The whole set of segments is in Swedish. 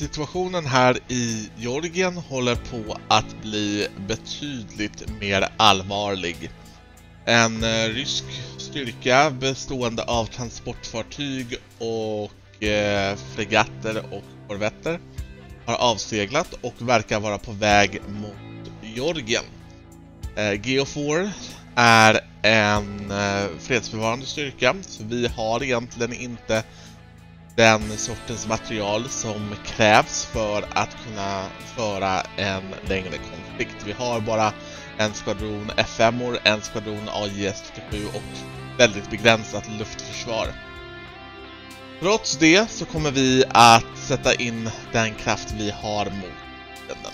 Situationen här i Georgien håller på att bli betydligt mer allvarlig. En eh, rysk styrka bestående av transportfartyg och eh, fregatter och korvetter har avseglat och verkar vara på väg mot Georgien. Eh, Geofor är en eh, fredsbevarande styrka, så vi har egentligen inte den sortens material som krävs för att kunna föra en längre konflikt. Vi har bara en skvadron F5-or, en skvadron AJS-37 och väldigt begränsat luftförsvar. Trots det så kommer vi att sätta in den kraft vi har mot den.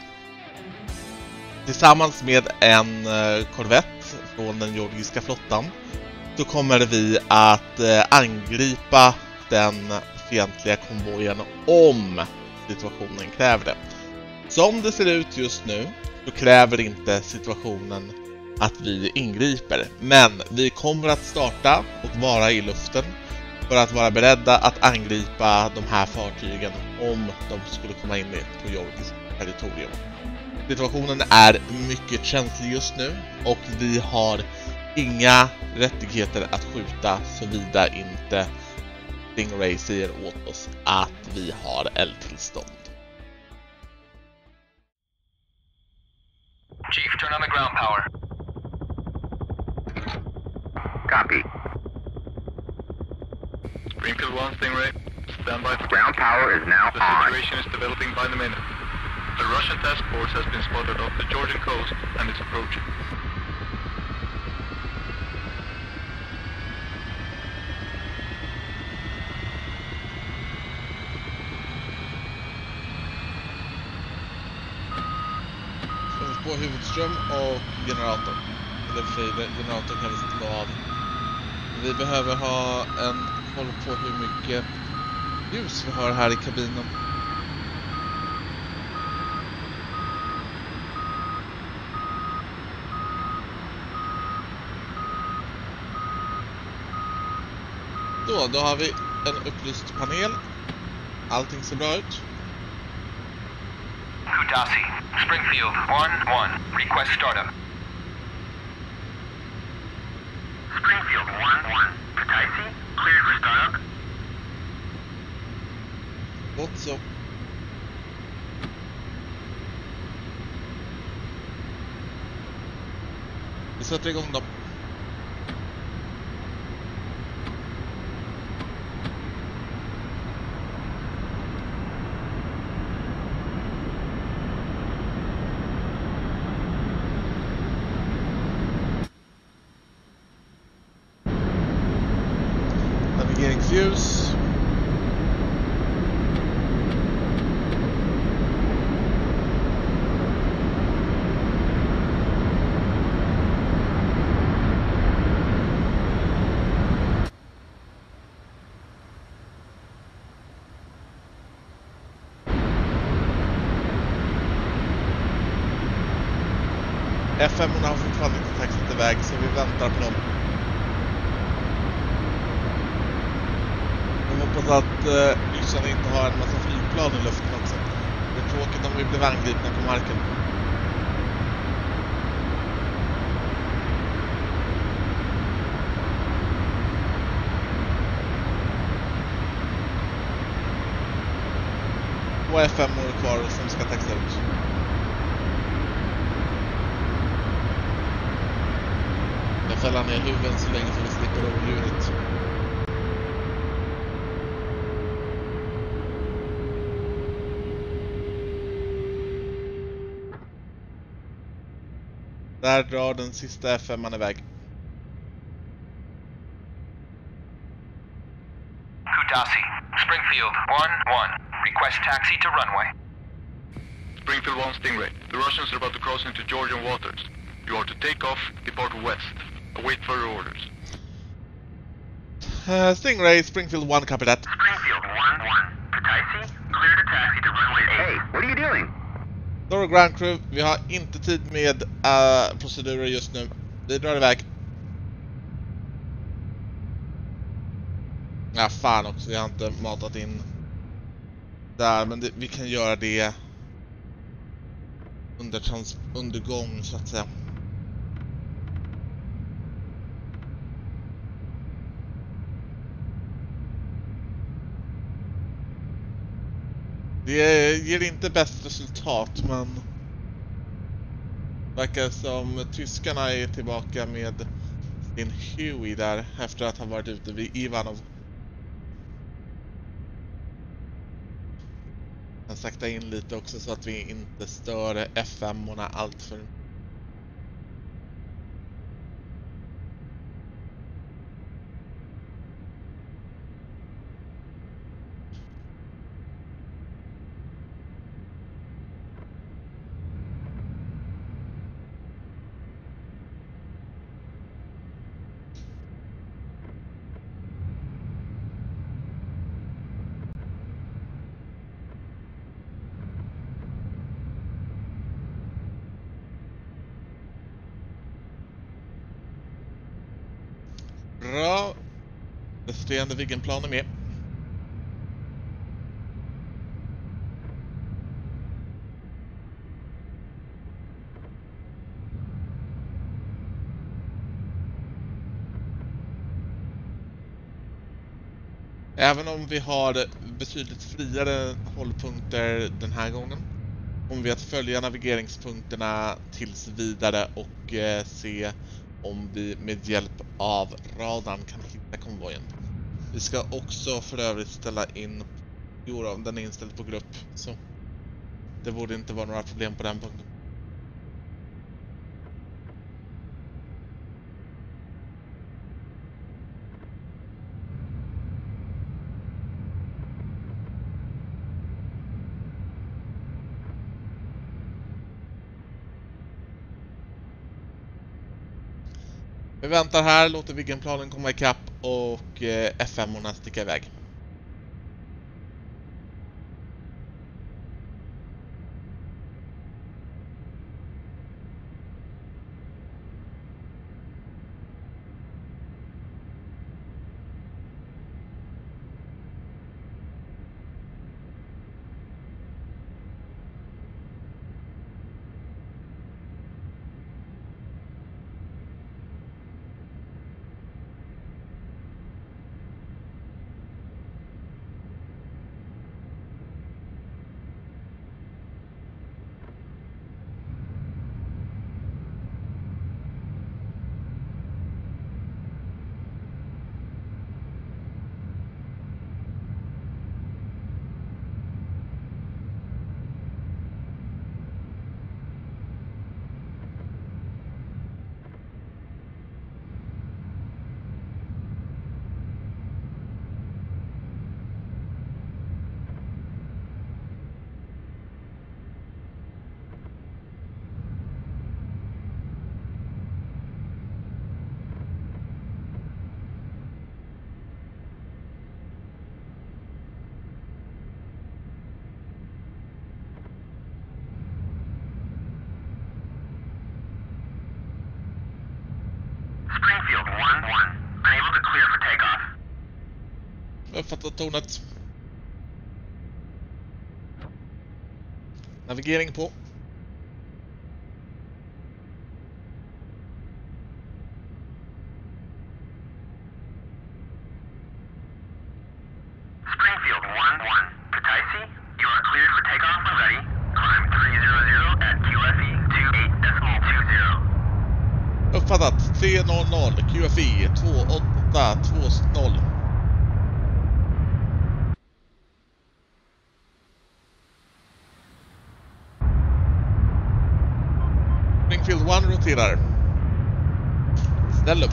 Tillsammans med en eh, korvett från den georgiska flottan så kommer vi att eh, angripa den fientliga konvojen om situationen kräver det. Som det ser ut just nu så kräver inte situationen att vi ingriper. Men vi kommer att starta och vara i luften för att vara beredda att angripa de här fartygen om de skulle komma in på georgiskt territorium. Situationen är mycket känslig just nu och vi har inga rättigheter att skjuta såvida inte Stingray säger åt oss att vi har eldtillstånd. Chief, turn on the ground power. Copy. Springfield 1, Stingray. Stand by for Ground power is now The on. situation is developing by the minute. A Russian task force has been spotted off the Georgian coast and is approaching. På huvudström och generator. Eller för sig, generatorn kan vi sätta av. Vi behöver ha en koll på hur mycket ljus vi har här i kabinen. Då, då har vi en upplyst panel. Allting ser bra ut. Kutasi, Springfield 1-1, request startup. Springfield 1-1. Kataisi, cleared for startup. Gott så. Vi sätter igång väntar på dem. Jag hoppas att eh, ryssarna inte har en massa flygplan i luften också. Det är tråkigt om vi blir angripna på marken. Två F5 år kvar som ska taxa ut. Fäller ner huven så länge så vi slipper rovdjuret. Där drar den sista F5an iväg. Kutasi, Springfield 1-1, request taxi to runway. Springfield 1, Stingray. The Russians are about to cross into Georgian waters. You are to take off, depart west. Await further orders. Uh, Stingray, Springfield 1, copy that. Springfield 1-1. Kataisi, cleared a taxi to runway 8. Hey, what are you doing? Doro Ground Crew, vi har inte tid med uh, procedurer just nu. Vi drar iväg. Ja, fan också, jag har inte matat in där, men det, vi kan göra det under, trans, under gång så att säga. Det ger inte bäst resultat men verkar som tyskarna är tillbaka med sin Huey där efter att ha varit ute vid Ivanov. kan sakta in lite också så att vi inte stör F5-orna allt för Bra. Resterande Viggenplan är med. Även om vi har betydligt friare hållpunkter den här gången kommer vi att följa navigeringspunkterna tills vidare och eh, se om vi med hjälp av radarn kan hitta konvojen. Vi ska också för övrigt ställa in, jo den är inställd på grupp, så det borde inte vara några problem på den punkten. Vi väntar här, låter Viggenplanen komma ikapp och eh, F5-orna sticka iväg. Springfield 1-1. Unable to clear for takeoff. Jag fattar tornet. Navigering på. 00 QFI 2820. Springfield 1 roterar. Ställ upp.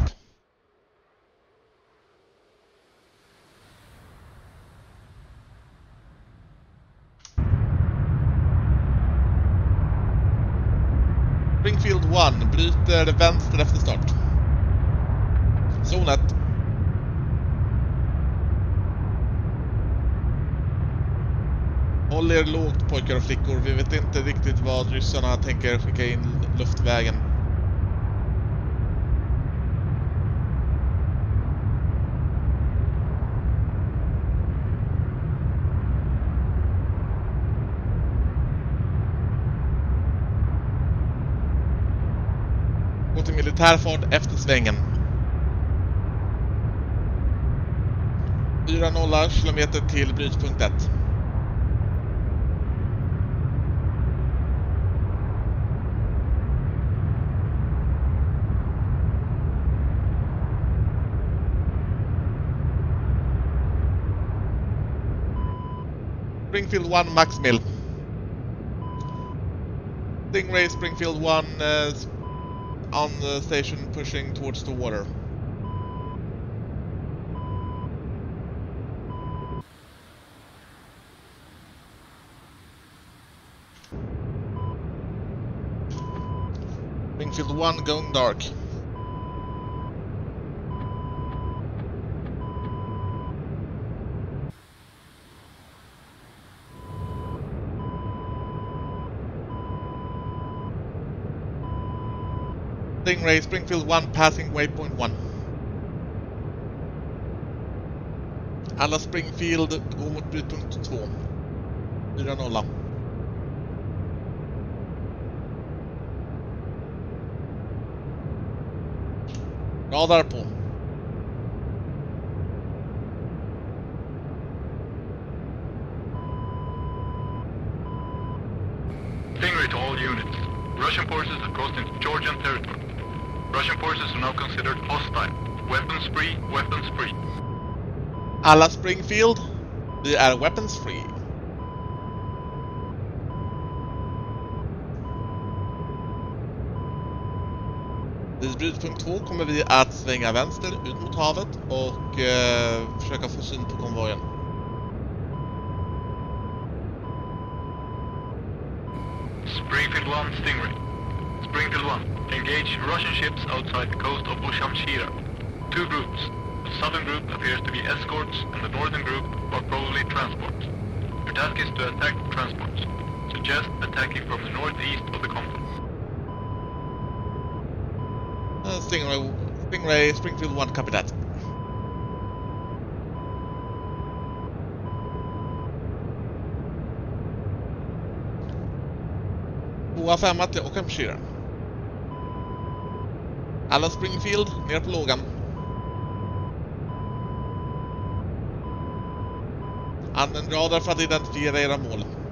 Springfield 1 bryter vänster efter start hon att Håll er lågt pojkar och flickor. Vi vet inte riktigt vad ryssarna tänker skicka in luftvägen. Gå till militärfart efter svängen. 4,0 kilometer till brytpunkt 1. Springfield 1 Max Mill. Stingray Springfield 1 uh, on the station pushing towards the water. Springfield 1 going dark. Stingray Springfield 1 passing waypoint 1. Alla Springfield går mot brytpunkt 2. 4-0. Radar på. Stingray to all units. Russian forces have crossed into Georgian territory. Russian forces are now considered hostile. Weapons free, weapons free. Alla Springfield, vi are weapons free. Vid brytpunkt 2 kommer vi att svänga vänster ut mot havet och eh, försöka få syn på konvojen. Springfield 1 Stingray. Springfield 1, engage Russian ships outside the coast of Ushamshira. Two groups. The southern group appears to be escorts and the northern group are probably transports. Your task is to attack transports. Suggest attacking from the northeast of the convoy. Stingray, Stingray, Springfield 1, copy that. Boa 5 till Oakham Alla Springfield, ner på lågan. Använd radar för att identifiera era mål.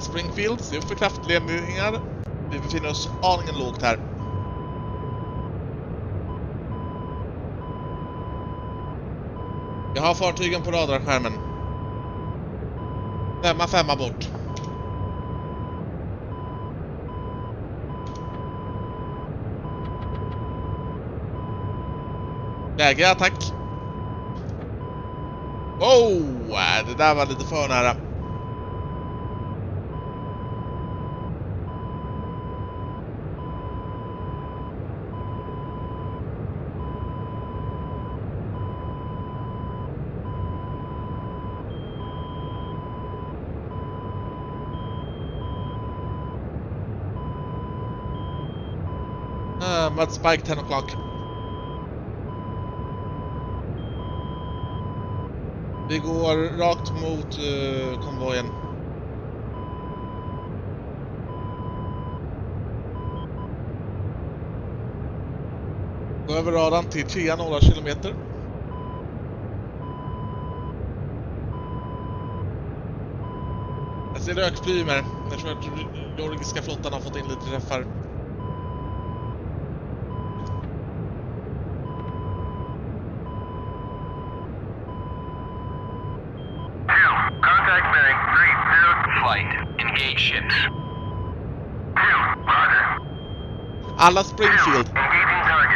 Springfield, se upp för kraftledningar. Vi befinner oss aningen lågt här. Jag har fartygen på radarskärmen. Femma, femma bort. Läge attack. Wow, äh, det där var lite för nära. Uh, spike 10 o'clock. Vi går rakt mot uh, konvojen. Gå över radarn till 3 några kilometer. Jag ser rökplymer. Jag tror att georgiska flottan har fått in lite träffar. Flight. Engage ships. Alla Springfield.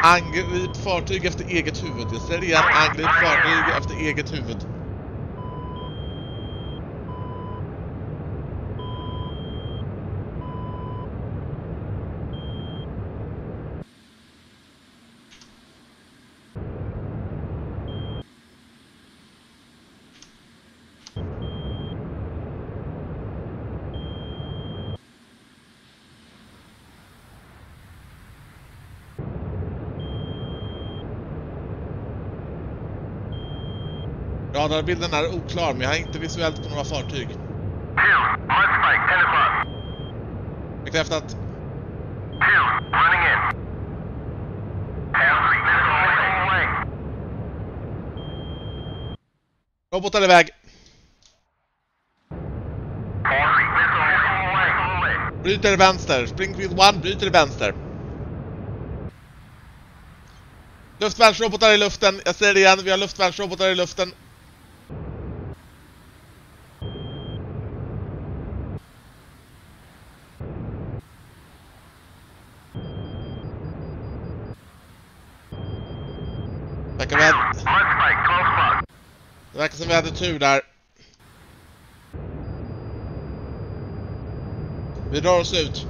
Angrip fartyg efter eget huvud. Jag säger igen, angrip fartyg efter eget huvud. Radarbilden är oklar, men jag har inte visuellt på några fartyg. Bekräftat. Robotar iväg. Bryter vänster. Springfield 1 bryter vänster. Luftvärnsrobotar i luften. Jag säger det igen, vi har luftvärnsrobotar i luften. Verkar vi ha, Mud spike, 12 o'clock. det verkar som vi hade tur där. Vi drar oss ut.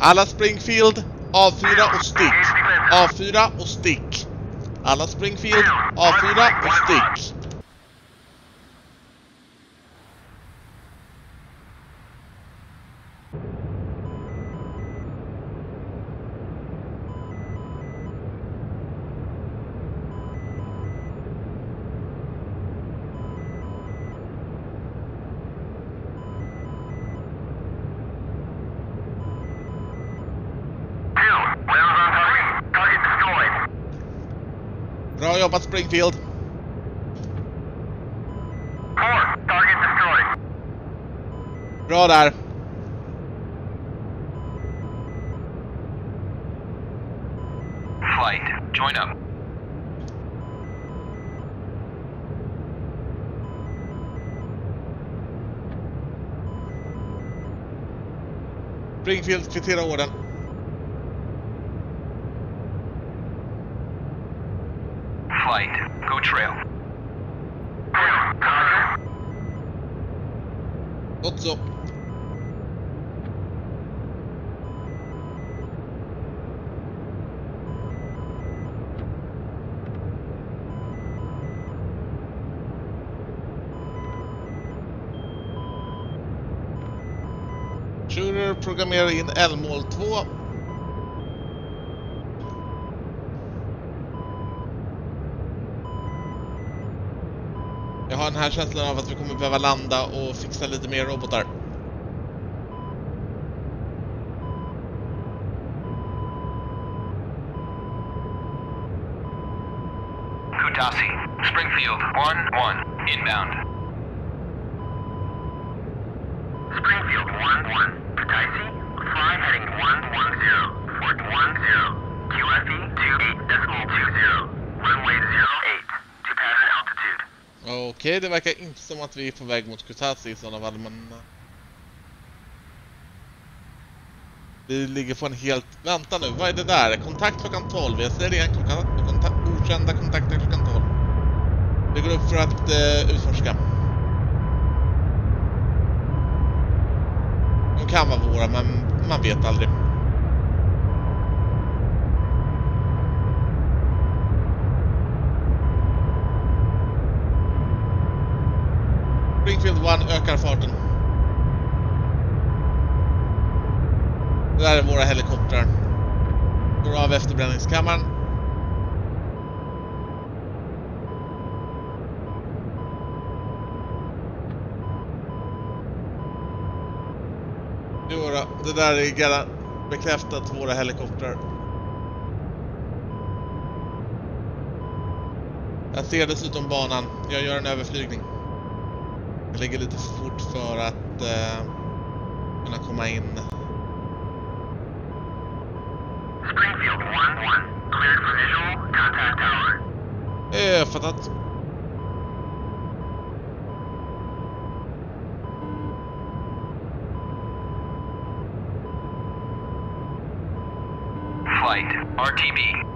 Alla Springfield, A4 och stick. A4 och stick. Alla Springfield, A4 och stick. Bra jobbat Springfield. Target destroyed. Bra där. Flight, join up. Springfield kvittera orden. flight. Go trail. What's up? Shooter programmerar in Elmål 2 har den här känslan av att vi kommer behöva landa och fixa lite mer robotar. Kutasi, Okej, det verkar inte som att vi är på väg mot Kutasi i sådana fall, men... Eh, vi ligger på en helt... Vänta nu, vad är det där? Kontakt klockan 12. Jag säger det igen, klockan... Kontakt... Okända kontakter klockan 12. Vi går upp för att eh, utforska. De kan vara våra, men man vet aldrig. Springfield 1 ökar farten. Det där är våra helikoptrar. Går av efterbränningskammaren. Jodå, det där är bekräftat våra helikoptrar. Jag ser dessutom banan. Jag gör en överflygning. Jag ligger lite för fort för att eh, kunna komma in. Springfield 1-1. Cleared for visual. Contact tower. Eh, fattat. Flight, RTB.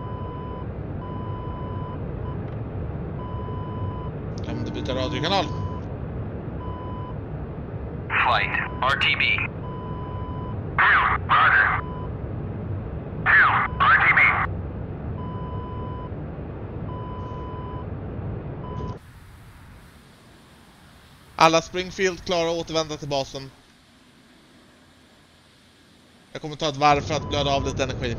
Byta radiokanal? Flight, RTB. Two, roger. Two, RTB. Alla Springfield klara att återvända till basen. Jag kommer ta ett varv för att blöda av lite energi.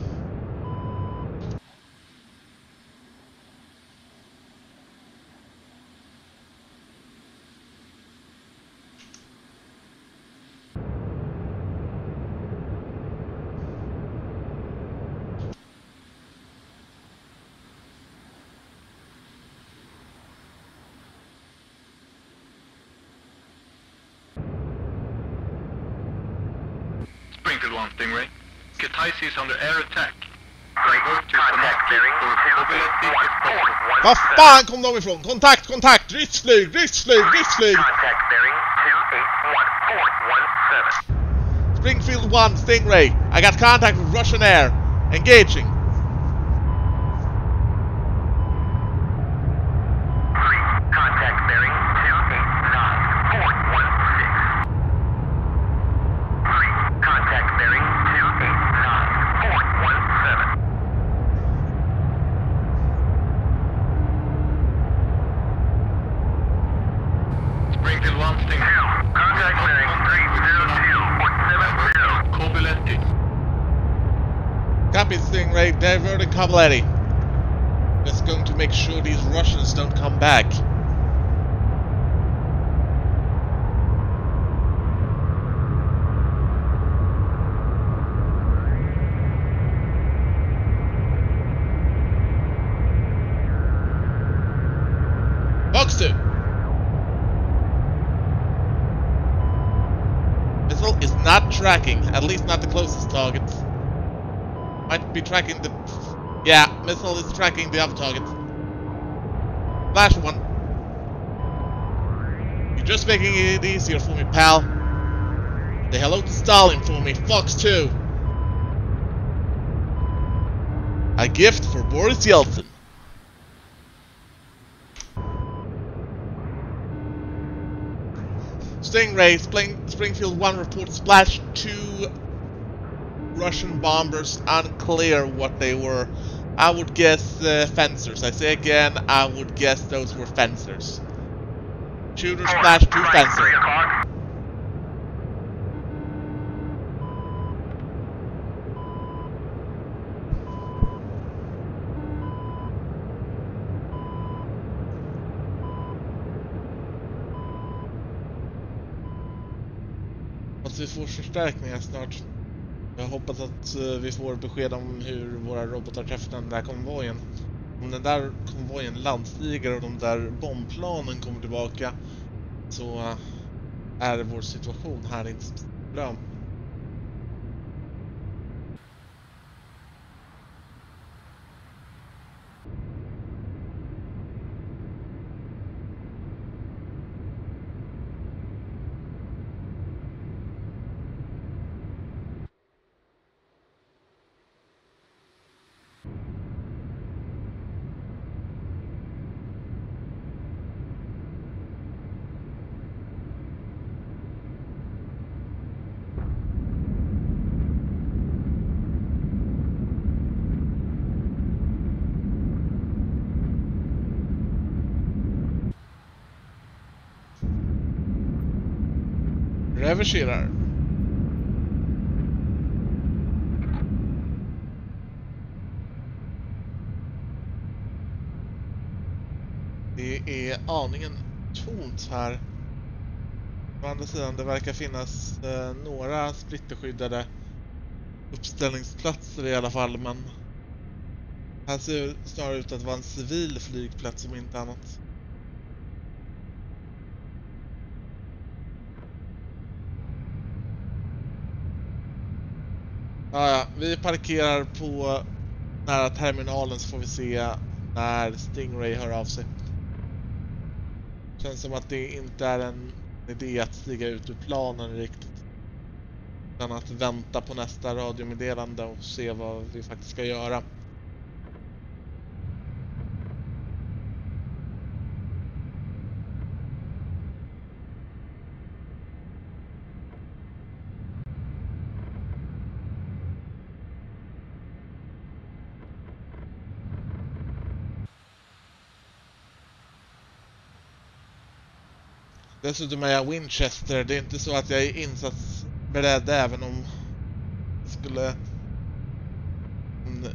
Springfield 1, Stingray. Kataisi is under air attack. Great. Divert to Contact bearing Connecticut or Mobility if possible. Var 28117. fan kom de ifrån? Kontakt, kontakt! Ryskt flyg, ryskt flyg, ryskt flyg! Contact bearing 28117. Springfield 1, Stingray. I got contact with Russian Air. Engaging. Cavaletti. Just going to make sure these Russians don't come back. Fox 2. Missile is not tracking, at least not the closest targets. Might be tracking the... Yeah, missile is tracking the other targets. Flash one. You're just making it easier for me, pal. Say hello to Stalin for me, Fox 2. A gift for Boris Yeltsin. Stingray, Spring, Springfield 1 reports splash two Russian bombers, unclear what they were. I would guess uh, fencers. I say again, I would guess those were fencers. Shooter splash two Right, fencer. Hoppas vi får förstärkningar snart. Jag hoppas att eh, vi får besked om hur våra robotar träffar den där konvojen. Om den där konvojen landstiger och de där bombplanen kommer tillbaka så eh, är vår situation här inte så bra. Det är aningen tomt här. Å andra sidan, det verkar finnas eh, några splitterskyddade uppställningsplatser i alla fall, men här ser det snarare ut att vara en civil flygplats om inte annat. Ja, ja, vi parkerar på nära terminalen så får vi se när Stingray hör av sig. Känns som att det inte är en idé att stiga ut ur planen riktigt. Utan att vänta på nästa radiomeddelande och se vad vi faktiskt ska göra. Dessutom är jag Winchester, det är inte så att jag är insatsberedd även om jag skulle,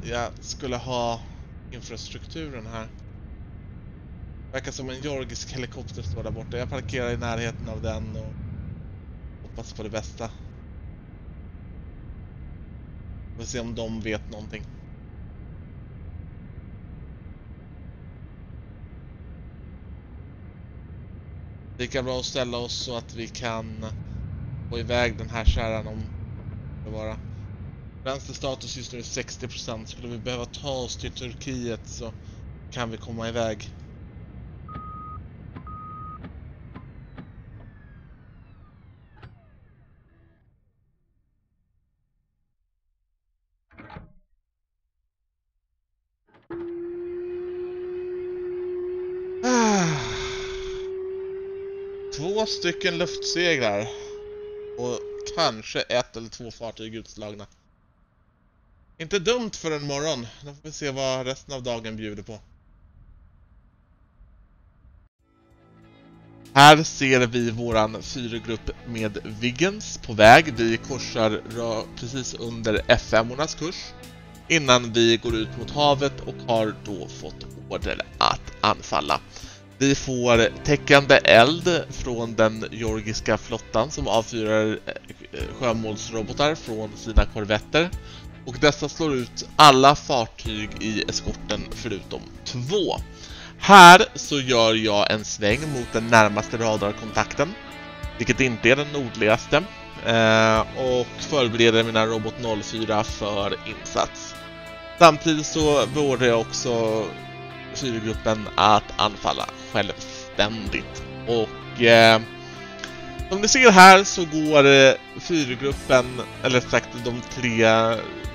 jag skulle ha infrastrukturen här. Verkar som en georgisk helikopter står där borta. Jag parkerar i närheten av den och hoppas på det bästa. Vi får se om de vet någonting. Lika bra att ställa oss så att vi kan få iväg den här kärran om det vara. Vänster status just nu är 60%. Skulle vi behöva ta oss till Turkiet så kan vi komma iväg. Ah. Två stycken luftsegrar. Och kanske ett eller två fartyg utslagna. Inte dumt för en morgon. Då får vi se vad resten av dagen bjuder på. Här ser vi våran fyrgrupp med Viggens på väg. Vi korsar precis under F5-ornas kurs innan vi går ut mot havet och har då fått order att anfalla. Vi får täckande eld från den georgiska flottan som avfyrar eh, sjömålsrobotar från sina korvetter och dessa slår ut alla fartyg i eskorten förutom två. Här så gör jag en sväng mot den närmaste radarkontakten, vilket inte är den nordligaste, eh, och förbereder mina Robot 04 för insats. Samtidigt så beordrar jag också fyrgruppen att anfalla självständigt. Och eh, som ni ser här så går eh, fyrgruppen, eller sagt de tre,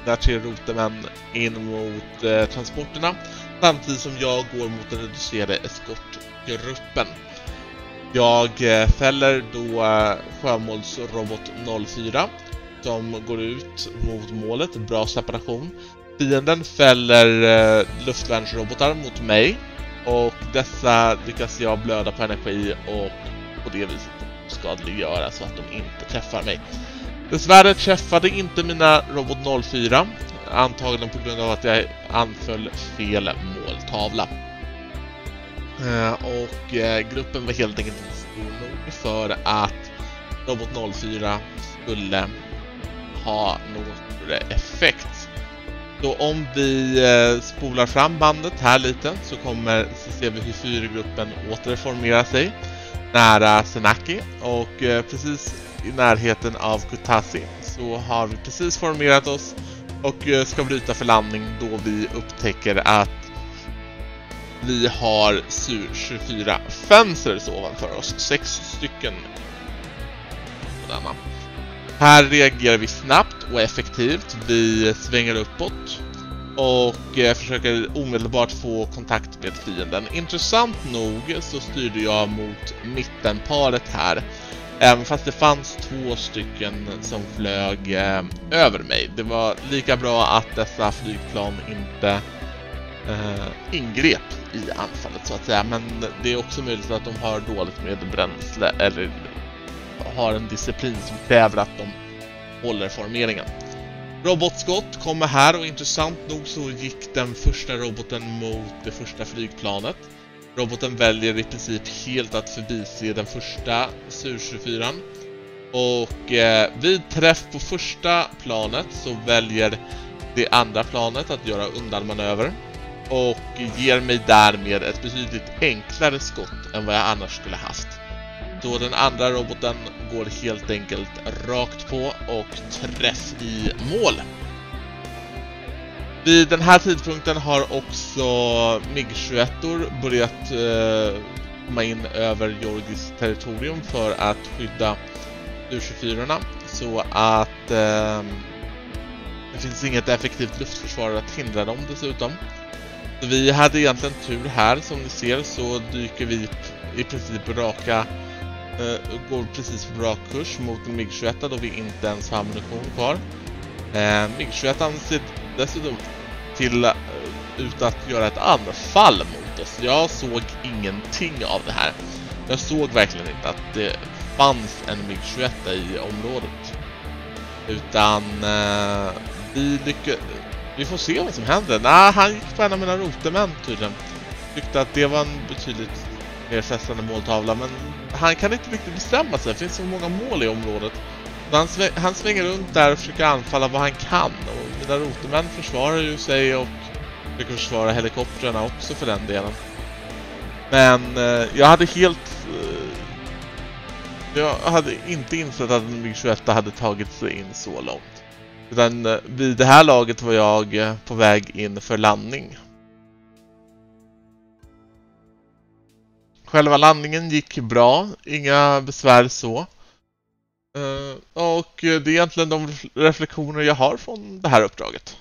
där tre rotemän in mot eh, transporterna samtidigt som jag går mot den reducerade eskortgruppen. Jag eh, fäller då eh, sjömålsrobot 04 som går ut mot målet, bra separation. Fienden fäller eh, luftvärnsrobotar mot mig och dessa lyckas jag blöda på energi och på det viset skadliggöra så att de inte träffar mig. Dessvärre träffade inte mina Robot 04, antagligen på grund av att jag anföll fel måltavla. Eh, och eh, gruppen var helt enkelt inte stor nog för att Robot 04 skulle ha någon större effekt. Så om vi eh, spolar fram bandet här lite så kommer så ser vi hur fyrgruppen återformerar sig nära Senaki. Och eh, precis i närheten av Kutasi så har vi precis formerat oss. Och eh, ska bryta för landning då vi upptäcker att vi har 24 fönster ovanför oss, sex stycken. På denna. Här reagerar vi snabbt och effektivt. Vi svänger uppåt och eh, försöker omedelbart få kontakt med fienden. Intressant nog så styrde jag mot mittenparet här. Även fast det fanns två stycken som flög eh, över mig. Det var lika bra att dessa flygplan inte eh, ingrep i anfallet så att säga. Men det är också möjligt att de har dåligt med bränsle eller har en disciplin som kräver att de håller formeringen. Robotskott kommer här och intressant nog så gick den första roboten mot det första flygplanet. Roboten väljer i princip helt att förbise den första Sur-24 och eh, vid träff på första planet så väljer det andra planet att göra undanmanöver och ger mig därmed ett betydligt enklare skott än vad jag annars skulle haft. Då den andra roboten går helt enkelt rakt på och träff i mål. Vid den här tidpunkten har också MIG-21 börjat eh, komma in över Georgis territorium för att skydda U-24 så att eh, det finns inget effektivt luftförsvar att hindra dem dessutom. Så vi hade egentligen tur här, som ni ser så dyker vi i princip raka Eh, går precis på rak kurs mot en MiG-21 då vi inte ens har ammunition kvar. Eh, MiG-21 ser dessutom till eh, ut att göra ett anfall mot oss. Jag såg ingenting av det här. Jag såg verkligen inte att det fanns en MiG-21 i området. Utan eh, vi lyckades... Vi får se vad som händer. Nej, han gick på en av mina rotemän tydligen. Tyckte att det var en betydligt ersättande måltavla. Men han kan inte riktigt bestämma sig. Det finns så många mål i området. Han, sväng, han svänger runt där och försöker anfalla vad han kan. Och mina rotemän försvarar ju sig och försöker försvara helikoptrarna också för den delen. Men eh, jag hade helt... Eh, jag hade inte insett att MiG-21 hade tagit sig in så långt. Utan eh, vid det här laget var jag eh, på väg in för landning. Själva landningen gick bra, inga besvär så. Eh, och det är egentligen de reflektioner jag har från det här uppdraget.